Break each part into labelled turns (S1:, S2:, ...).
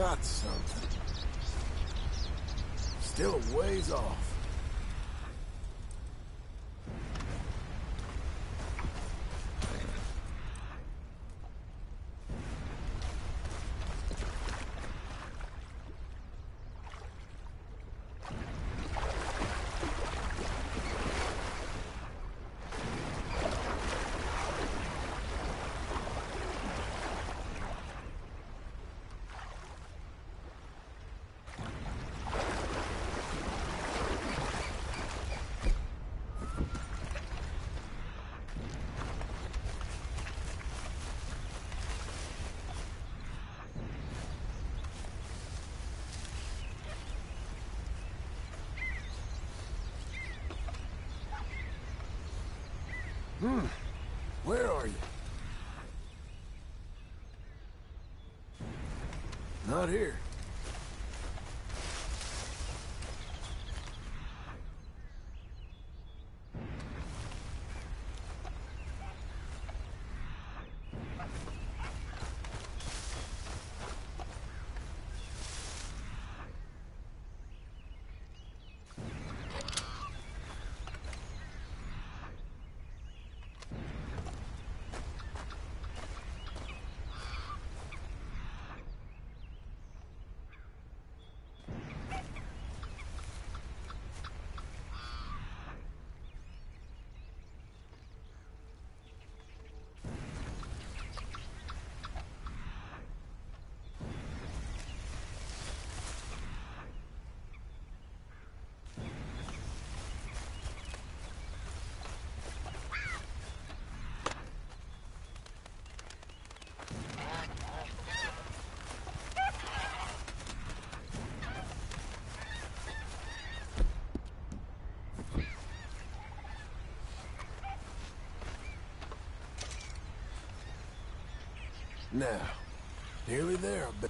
S1: got something. Still a ways off. Hmm. Where are you? Not here. Now, nearly there, I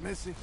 S1: Missy.